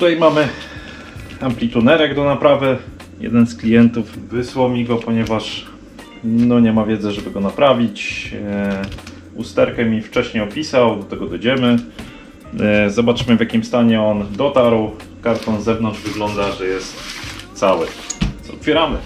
Tutaj mamy amplitunerek do naprawy. Jeden z klientów wysłał mi go, ponieważ no nie ma wiedzy, żeby go naprawić. E, usterkę mi wcześniej opisał, do tego dojdziemy. E, zobaczymy w jakim stanie on dotarł. Karton z zewnątrz wygląda, że jest cały. Otwieramy.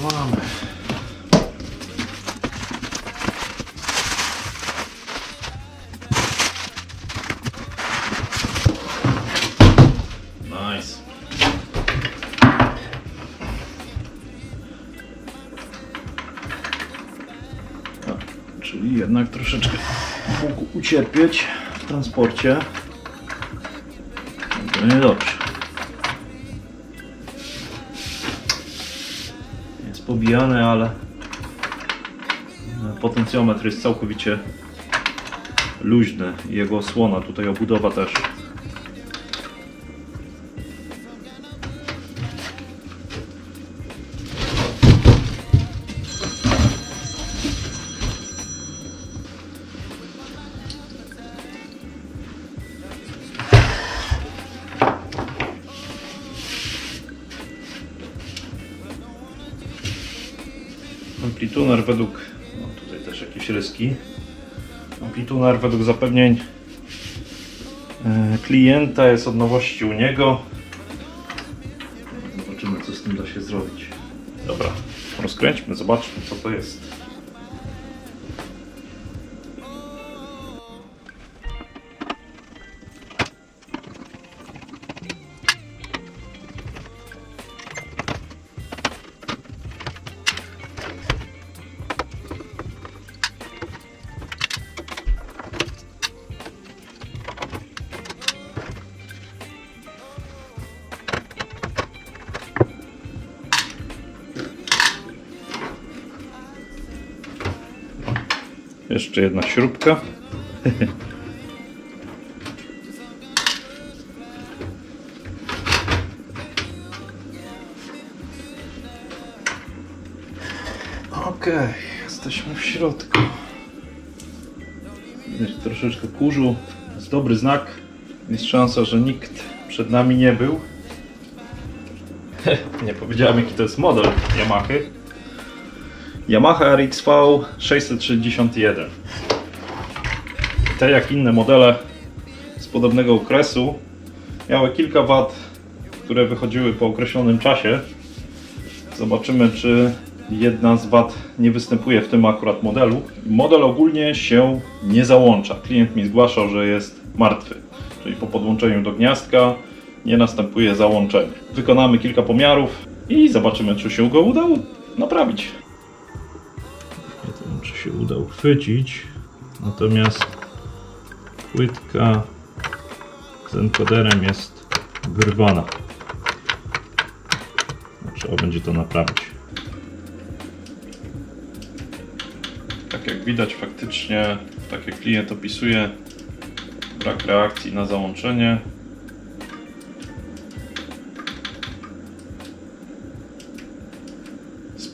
Tu mamy? A, czyli jednak troszeczkę mógł ucierpieć w transporcie. To niedobrze. Jest pobijany, ale potencjometr jest całkowicie luźny. Jego osłona, tutaj obudowa też. Amplituner według, no tutaj też jakieś ryski. Amplituner według zapewnień e, klienta jest od nowości u niego. Zobaczymy co z tym da się zrobić. Dobra, rozkręćmy, zobaczmy co to jest. Jeszcze jedna śrubka. Okej, jesteśmy w środku. Widać troszeczkę kurzu. To jest dobry znak. Jest szansa, że nikt przed nami nie był. nie powiedziałem jaki to jest model Yamaha. Yamaha RXV 661. Te jak inne modele z podobnego okresu miały kilka wad, które wychodziły po określonym czasie. Zobaczymy, czy jedna z wad nie występuje w tym akurat modelu. Model ogólnie się nie załącza. Klient mi zgłaszał, że jest martwy. Czyli po podłączeniu do gniazdka nie następuje załączenie. Wykonamy kilka pomiarów i zobaczymy, czy się go udało naprawić. Się uda uchwycić. Natomiast płytka z encoderem jest wyrwana. Trzeba będzie to naprawić. Tak jak widać, faktycznie, tak jak klient opisuje, brak reakcji na załączenie.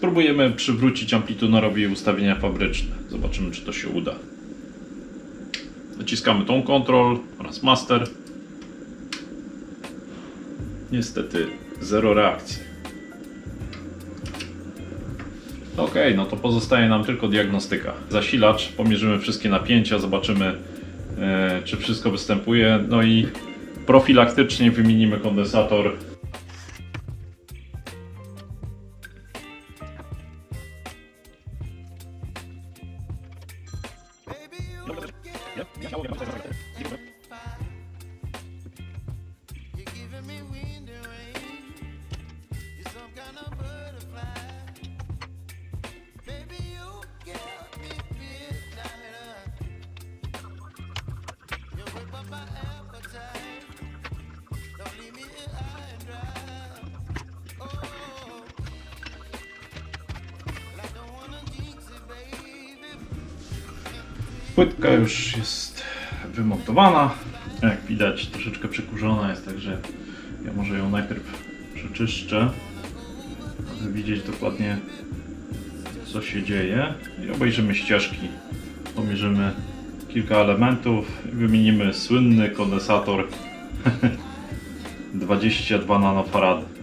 Spróbujemy przywrócić amplitunerowi ustawienia fabryczne. Zobaczymy, czy to się uda. Naciskamy tą kontrol oraz master. Niestety zero reakcji. Ok, no to pozostaje nam tylko diagnostyka. Zasilacz, pomierzymy wszystkie napięcia, zobaczymy e, czy wszystko występuje. No i profilaktycznie wymienimy kondensator Płytka już jest wymontowana. Jak widać troszeczkę przekurzona jest, także ja może ją najpierw przeczyszczę, aby widzieć dokładnie co się dzieje i obejrzymy ścieżki. Pomierzymy kilka elementów i wymienimy słynny kondensator 22 nanofarady.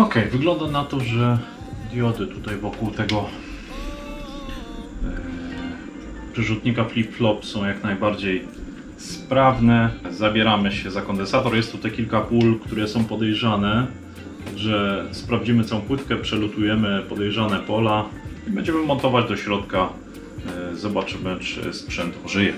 Ok, wygląda na to, że diody tutaj wokół tego e, przerzutnika flip-flop są jak najbardziej sprawne. Zabieramy się za kondensator. Jest tutaj kilka pól, które są podejrzane, że sprawdzimy całą płytkę, przelutujemy podejrzane pola i będziemy montować do środka. E, Zobaczymy, czy sprzęt ożyje.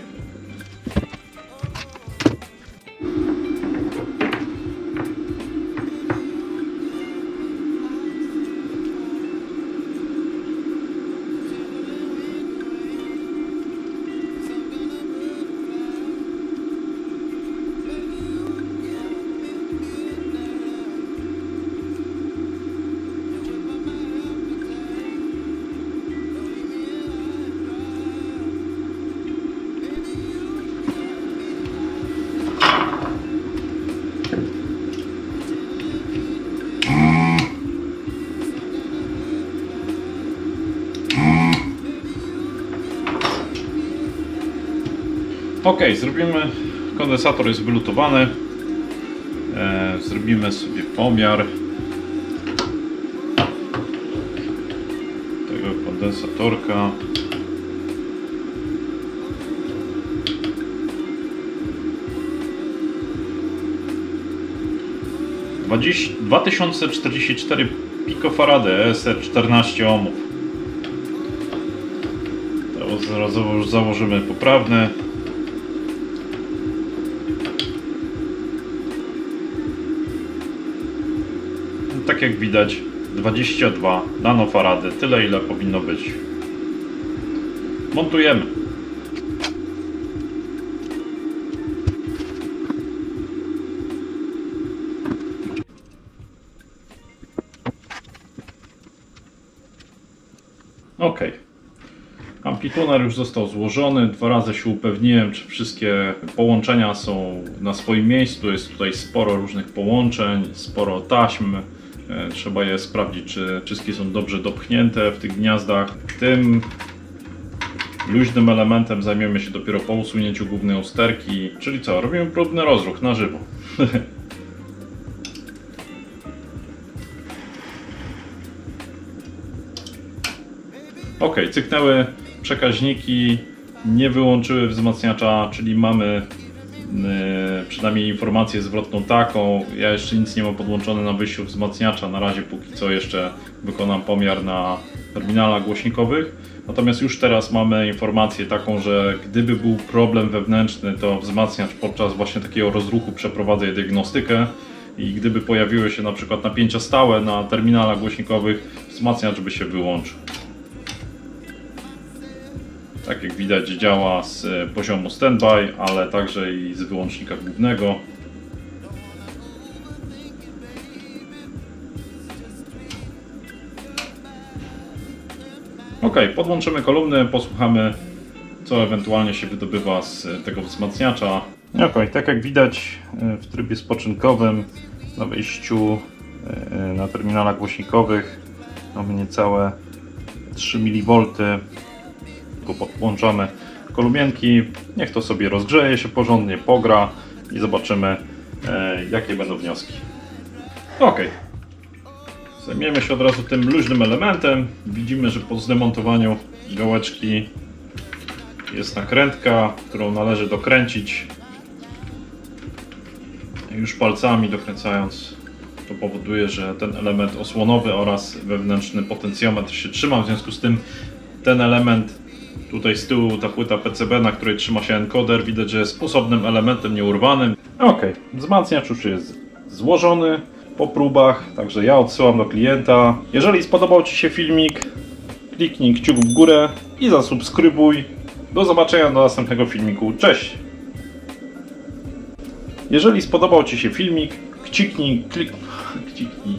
Ok, zrobimy. Kondensator jest wylutowany. E, zrobimy sobie pomiar tego kondensatorka. Dwadzieścia- 2044 pikofarady ESR 14 ohmów. Zało- założymy poprawne. Jak widać 22 nanofarady, tyle ile powinno być. Montujemy. Ok. Amplituner już został złożony. Dwa razy się upewniłem, czy wszystkie połączenia są na swoim miejscu. Jest tutaj sporo różnych połączeń, sporo taśm. E, Trzeba je sprawdzić, czy wszystkie są dobrze dopchnięte w tych gniazdach. Tym luźnym elementem zajmiemy się dopiero po usunięciu głównej usterki. Czyli co? Robimy próbny rozruch na żywo. Ok, cyknęły przekaźniki, nie wyłączyły wzmacniacza, czyli mamy przynajmniej informację zwrotną taką. Ja jeszcze nic nie mam podłączone na wyjściu wzmacniacza, na razie póki co jeszcze wykonam pomiar na terminalach głośnikowych. Natomiast już teraz mamy informację taką, że gdyby był problem wewnętrzny, to wzmacniacz podczas właśnie takiego rozruchu przeprowadza diagnostykę i gdyby pojawiły się na przykład napięcia stałe na terminalach głośnikowych, wzmacniacz by się wyłączył. Tak jak widać działa z e, poziomu standby, ale także i z wyłącznika głównego. Ok, podłączymy kolumny, posłuchamy co ewentualnie się wydobywa z e, tego wzmacniacza. Ok, tak jak widać e, w trybie spoczynkowym na wejściu na terminalach głośnikowych mamy niecałe 3 mV podłączamy kolubienki, niech to sobie rozgrzeje się porządnie, pogra i zobaczymy e, jakie będą wnioski. Ok, zajmiemy się od razu tym luźnym elementem. Widzimy, że po zdemontowaniu gałeczki jest nakrętka, którą należy dokręcić już palcami dokręcając to powoduje, że ten element osłonowy oraz wewnętrzny potencjometr się trzyma, w związku z tym ten element Tutaj z tyłu ta płyta PCB, na której trzyma się encoder, widać, że jest osobnym elementem nieurwanym. Ok, wzmacniacz już jest złożony po próbach, także ja odsyłam do klienta. Jeżeli spodobał Ci się filmik, kliknij kciuk w górę i zasubskrybuj. Do zobaczenia do następnego filmiku. Cześć! Jeżeli spodobał Ci się filmik, kliknij, klik, kliknij